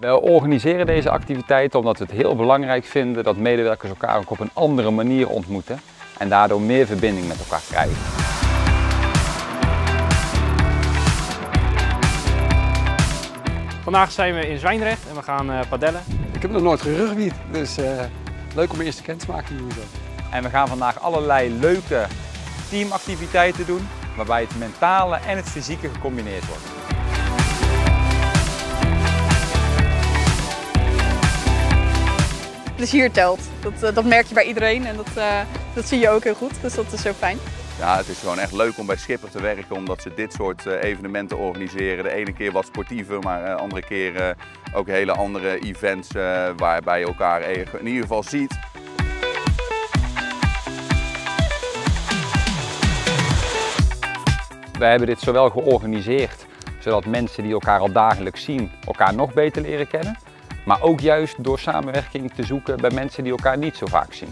We organiseren deze activiteiten omdat we het heel belangrijk vinden dat medewerkers elkaar ook op een andere manier ontmoeten en daardoor meer verbinding met elkaar krijgen. Vandaag zijn we in Zwijndrecht en we gaan uh, padellen. Ik heb nog nooit gerugbied, dus uh, leuk om mijn eerste kennismaking te doen. En we gaan vandaag allerlei leuke teamactiviteiten doen, waarbij het mentale en het fysieke gecombineerd wordt. Plezier telt. Dat, eh, dat merk je bij iedereen en dat, uh, dat zie je ook heel goed, dus dat is zo fijn. Ja, het is gewoon echt leuk om bij Schipper te werken, omdat ze dit soort evenementen organiseren. De ene keer wat sportiever, maar de andere keer ook hele andere events waarbij je elkaar in ieder geval ziet. Wij hebben dit zowel georganiseerd zodat mensen die elkaar al dagelijks zien elkaar nog beter leren kennen. Maar ook juist door samenwerking te zoeken bij mensen die elkaar niet zo vaak zien.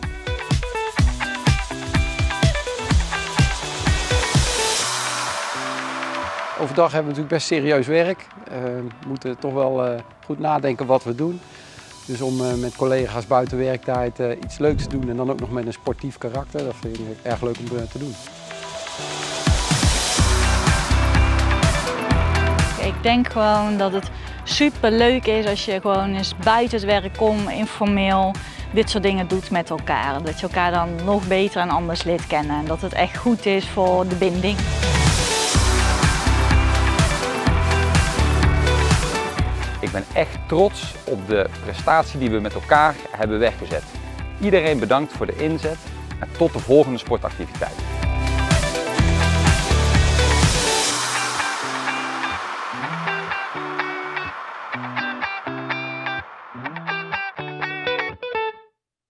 Overdag hebben we natuurlijk best serieus werk. Uh, we moeten toch wel uh, goed nadenken wat we doen. Dus om uh, met collega's buiten werktijd iets leuks te doen en dan ook nog met een sportief karakter, dat vind ik erg leuk om te doen. Ik denk gewoon dat het super leuk is als je gewoon eens buiten het werk komt, informeel, dit soort dingen doet met elkaar. Dat je elkaar dan nog beter en anders leert kennen en dat het echt goed is voor de binding. Ik ben echt trots op de prestatie die we met elkaar hebben weggezet. Iedereen bedankt voor de inzet en tot de volgende sportactiviteit.